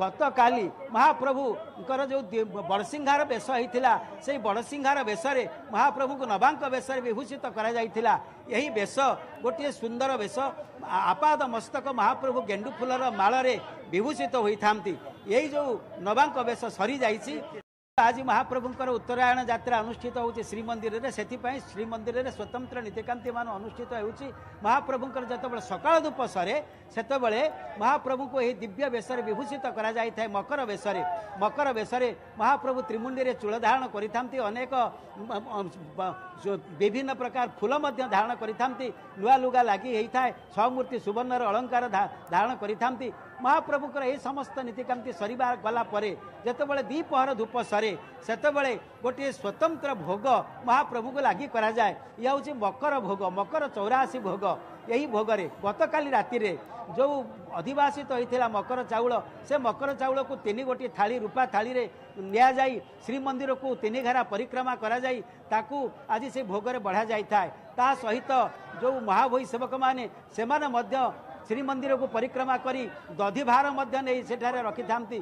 ଗତକାଲି ମହାପ୍ରଭୁଙ୍କର ଯେଉଁ ବଡ଼ସିଂହାର ବେଶ ହେଇଥିଲା ସେଇ ବଡ଼ସିଂହାର ବେଶରେ ମହାପ୍ରଭୁଙ୍କୁ ନବାଙ୍କ ବେଶରେ ବିଭୂଷିତ କରାଯାଇଥିଲା। ଏହି ବେଶ ଗୋଟିଏ ସୁନ୍ଦର ବେଶ ଆପାଦ ମସ୍ତକ ମହାପ୍ରଭୁ ଗେଣ୍ଡୁ ଫୁଲର ମାଳରେ ବିଭୂଷିତ ହୋଇଥାନ୍ତି। ଏଇ ଯେଉଁ ନବାଙ୍କ ବେଶ ସରିଯାଇଛି ଆଜି ମହାପ୍ରଭୁଙ୍କର ଉତ୍ତରାୟଣ ଯାତ୍ରା ଅନୁଷ୍ଠିତ ହେଉଛି ଶ୍ରୀମନ୍ଦିରରେ। ସେଥିପାଇଁ ଶ୍ରୀମନ୍ଦିରରେ ସ୍ୱତନ୍ତ୍ର ନୀତିକାନ୍ତିମାନ ଅନୁଷ୍ଠିତ ହେଉଛି। ମହାପ୍ରଭୁଙ୍କର ଯେତେବେଳେ ସକାଳ ଧୂପ ସରେ ସେତେବେଳେ ମହାପ୍ରଭୁଙ୍କୁ ଏହି ଦିବ୍ୟ ବେଶରେ ବିଭୂଷିତ କରାଯାଇଥାଏ ମକର ବେଶରେ। ମକର ବେଶରେ ମହାପ୍ରଭୁ ତ୍ରିମୁଣ୍ଡିରେ ଚୂଳ ଧାରଣ କରିଥାନ୍ତି। ଅନେକ ବିଭିନ୍ନ ପ୍ରକାର ଫୁଲ ମଧ୍ୟ ଧାରଣ କରିଥାନ୍ତି। ନୂଆ ଲୁଗା ଲାଗି ହେଇଥାଏ। ଛମୂର୍ତ୍ତି ସୁବର୍ଣ୍ଣର ଅଳଙ୍କାର ଧାରଣ କରିଥାନ୍ତି। ମହାପ୍ରଭୁଙ୍କର ଏହି ସମସ୍ତ ନୀତିକାନ୍ତି ସରିବା ଗଲା ପରେ ଯେତେବେଳେ ଦ୍ୱିପହର ଧୂପ ସରେ ସେତେବେଳେ ଗୋଟିଏ ସ୍ୱତନ୍ତ୍ର ଭୋଗ ମହାପ୍ରଭୁଙ୍କୁ ଲାଗି କରାଯାଏ। ଇଏ ହେଉଛି ମକର ଭୋଗ ମକର ଚଉରାଅଶୀ ଭୋଗ। ଏହି ଭୋଗରେ ଗତକାଲି ରାତିରେ ଯେଉଁ ଅଧିବାସିତ ହୋଇଥିଲା ମକର ଚାଉଳ ସେ ମକର ଚାଉଳକୁ ତିନି ଗୋଟିଏ ଥାଳି ରୂପା ଥାଳିରେ ନିଆଯାଇ ଶ୍ରୀମନ୍ଦିରକୁ ତିନି ଘେରା ପରିକ୍ରମା କରାଯାଇ ତାକୁ ଆଜି ସେ ଭୋଗରେ ବଢ଼ାଯାଇଥାଏ। ତା ସହିତ ଯେଉଁ ମହାଭୋଇ ସେବକମାନେ ସେମାନେ ମଧ୍ୟ ଶ୍ରୀମନ୍ଦିରକୁ ପରିକ୍ରମା କରି ଦଧିଭାର ମଧ୍ୟ ନେଇ ସେଠାରେ ରଖିଥାନ୍ତି।